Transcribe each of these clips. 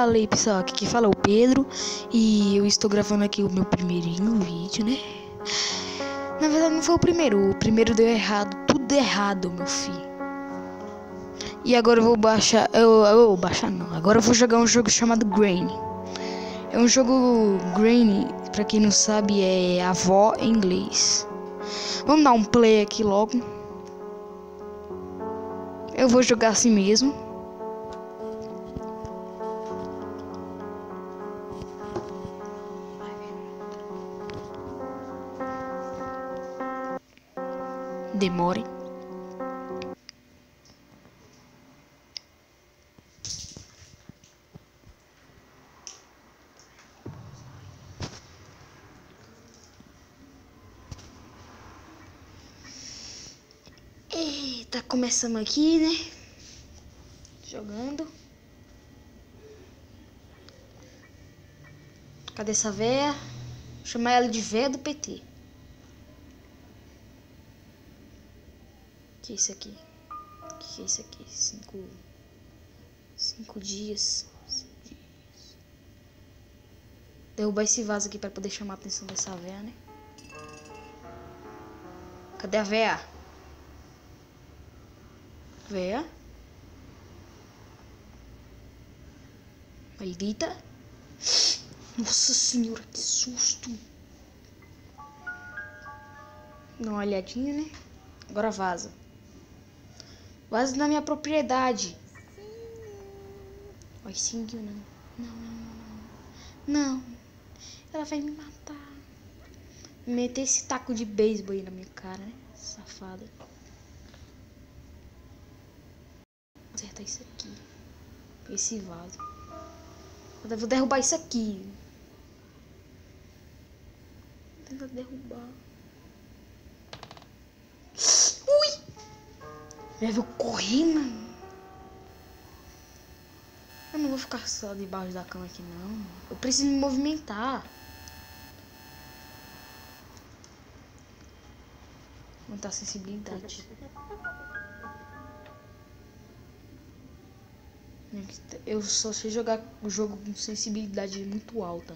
Fala aí pessoal, aqui fala é o Pedro e eu estou gravando aqui o meu primeirinho vídeo, né? Na verdade não foi o primeiro, o primeiro deu errado, tudo errado, meu filho. E agora eu vou baixar, eu, eu baixar não, agora eu vou jogar um jogo chamado Grain. É um jogo Grain, pra quem não sabe, é avó em inglês. Vamos dar um play aqui logo. Eu vou jogar assim mesmo. Demorem. Eita, começamos aqui, né? Jogando. Cadê essa véia? Chamar ela de véia do PT. Que é isso aqui? O que é isso aqui? Cinco. Cinco dias. Cinco dias. Derrubar esse vaso aqui pra poder chamar a atenção dessa véia, né? Cadê a véia? Véia? Maldita. Nossa senhora, que susto. Dá uma olhadinha, né? Agora vaza. Quase na minha propriedade. Oi, sim, não. Não, não, não. Não. Ela vai me matar. Meter esse taco de beisebol aí na minha cara, né? Safada. Vou acertar isso aqui. Esse vaso. Eu vou derrubar isso aqui. Vou derrubar. Deve correr, mano. Eu não vou ficar só debaixo da cama aqui, não. Eu preciso me movimentar. Aumentar a sensibilidade. Eu só sei jogar o jogo com sensibilidade muito alta.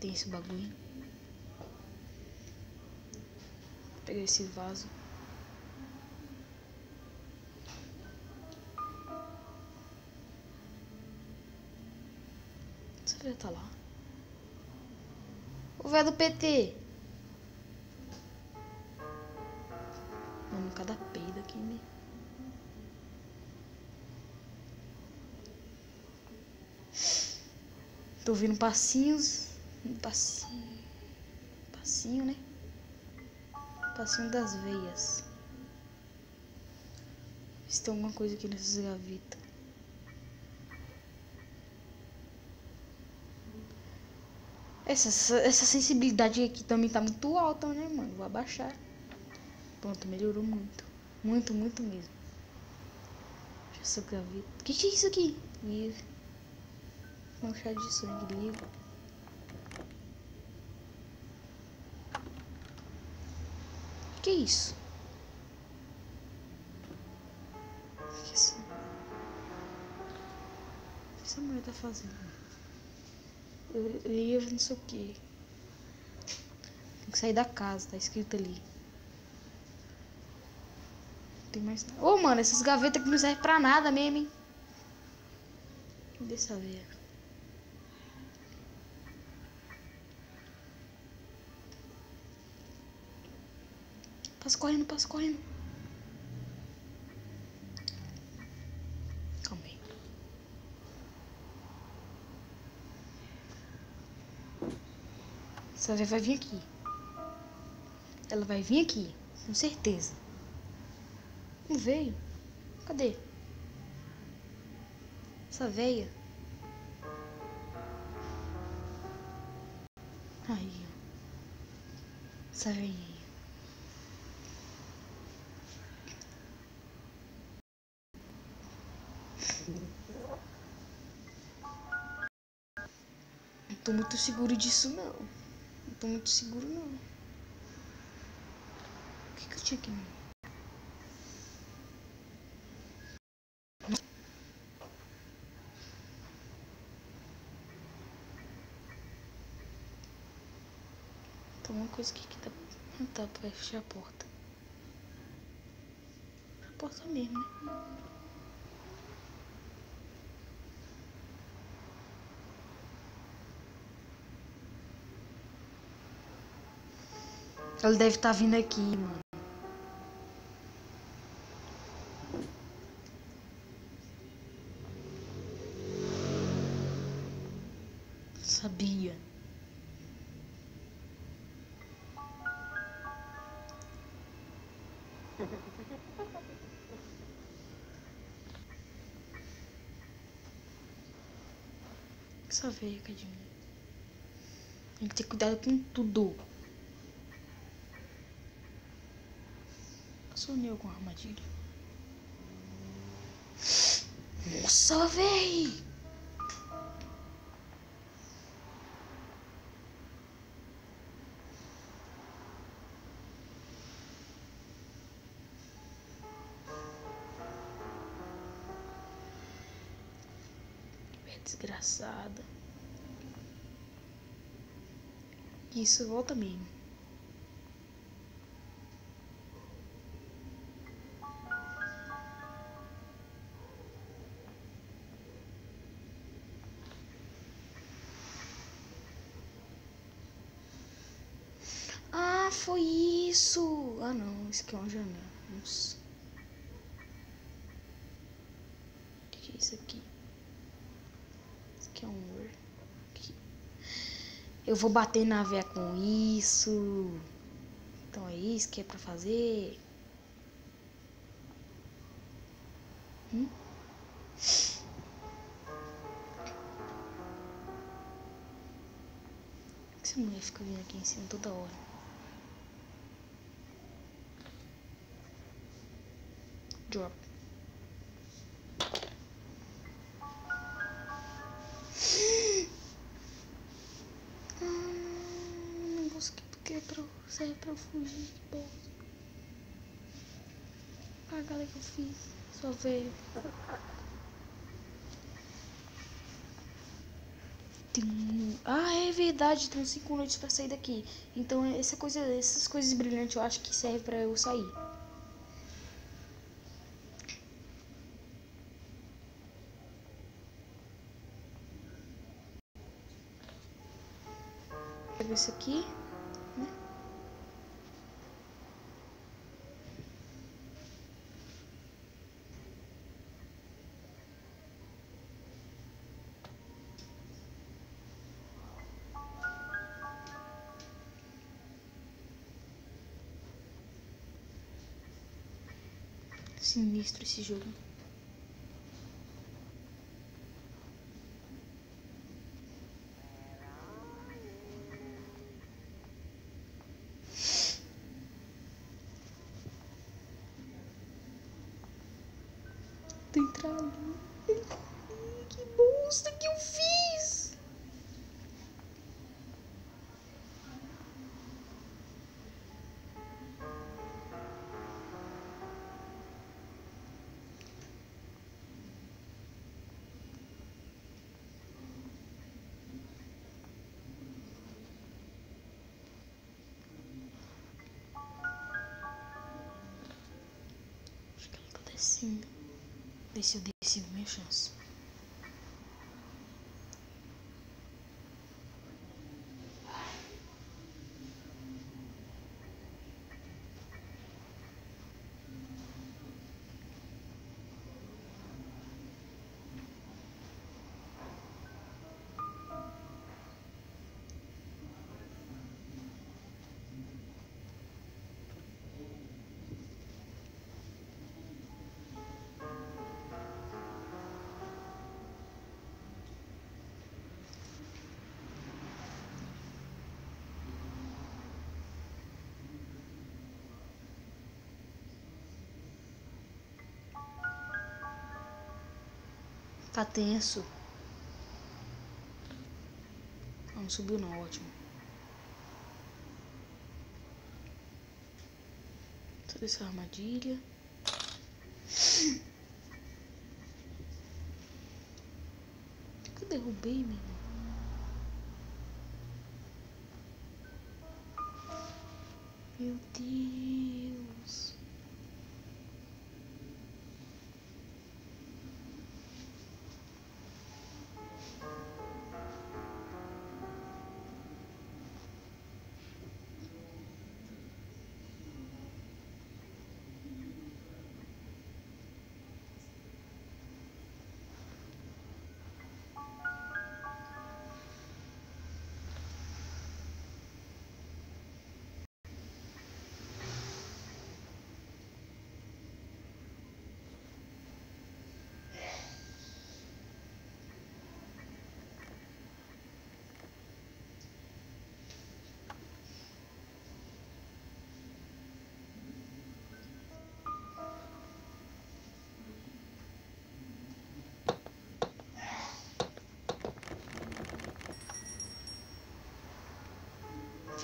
Tem esse bagulho. Vou pegar esse vaso. Você vê, tá lá. O velho do PT. Mano, cada peido aqui, né? Tô ouvindo passinhos. Um passinho. Passinho, né? Passinho das veias. Se tem alguma coisa aqui nessas gavetas. Essa, essa sensibilidade aqui também tá muito alta, né, mano? Vou abaixar. Pronto, melhorou muito. Muito, muito mesmo. Essa gaveta. O que, que é isso aqui? Um chá de sangue livre. Que isso? O que essa... Que essa mulher tá fazendo? Eu, eu ia não sei o que. Tem que sair da casa, tá escrito ali. Não tem mais nada. Ô, oh, mano, essas gavetas aqui não servem pra nada mesmo, hein? Cadê essa veia? Passa correndo, passa correndo. Calma aí. Essa vai vir aqui. Ela vai vir aqui, com certeza. Não veio. Cadê? Essa veia. Aí, ó. Essa veia. Não tô muito seguro disso, não. Não tô muito seguro, não. O que, que eu tinha aqui? Tem uma coisa aqui que dá não tá pra fechar a porta. A porta mesmo, né? Ele deve estar tá vindo aqui, mano. Sabia. Essa veia, cadinho. Tem que ter cuidado com tudo. Sonhei com armadilha. Nossa, véi! Desgraçada. Isso, volta mesmo. Foi isso! Ah não, isso aqui é uma janela. Nossa. O que é isso aqui? que é um aqui. Eu vou bater na veia com isso. Então é isso que é pra fazer. Hum? Essa mulher fica vindo aqui em cima toda hora? Drop. serve pra eu fugir de bosta. A galera que eu fiz. Só veio. Ah, é verdade, tem 5 noites pra sair daqui. Então essa coisa, essas coisas brilhantes eu acho que serve pra eu sair. Isso aqui. Sinistro esse jogo. Entrar ali. Que bosta que eu fiz! Sim. Deixa eu descer minha. Tá tenso. Não, subiu não, ótimo. Toda essa armadilha. Que eu derrubei, meu irmão? Meu Deus.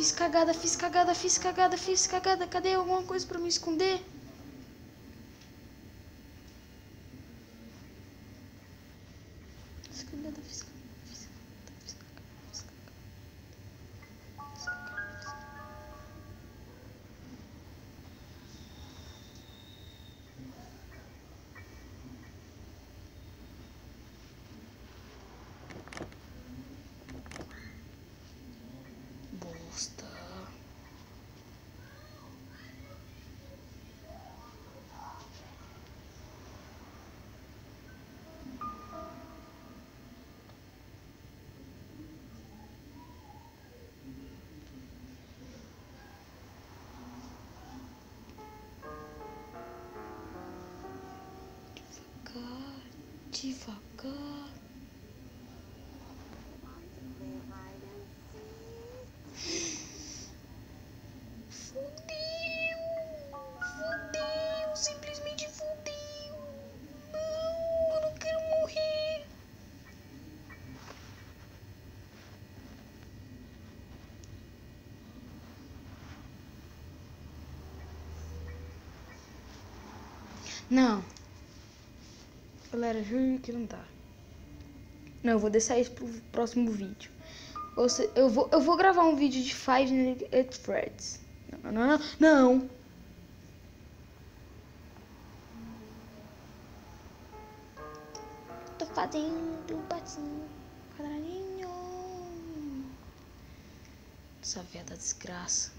Fiz cagada, fiz cagada, fiz cagada, fiz cagada. Cadê alguma coisa pra me esconder? Fiz cagada, fiz cagada, devagar. Fudeu! Fudeu! Simplesmente fudeu! Não, eu não quero morrer! Não. Galera, juro que não tá. Não, eu vou deixar isso pro próximo vídeo. Ou se- eu, vou, eu vou gravar um vídeo de Five Nights at Freddy's. Não, não, não, não. Tô fazendo patinho, quadradinho. Essa véia da desgraça.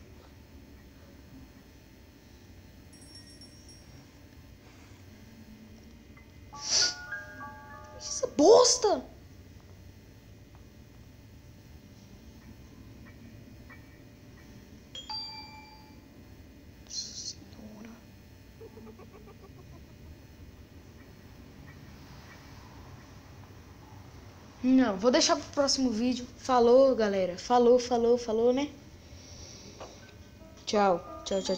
Bosta! Senhora. Não, vou deixar pro próximo vídeo. Falou, galera. Falou, falou, falou, né? Tchau. Tchau, tchau, tchau.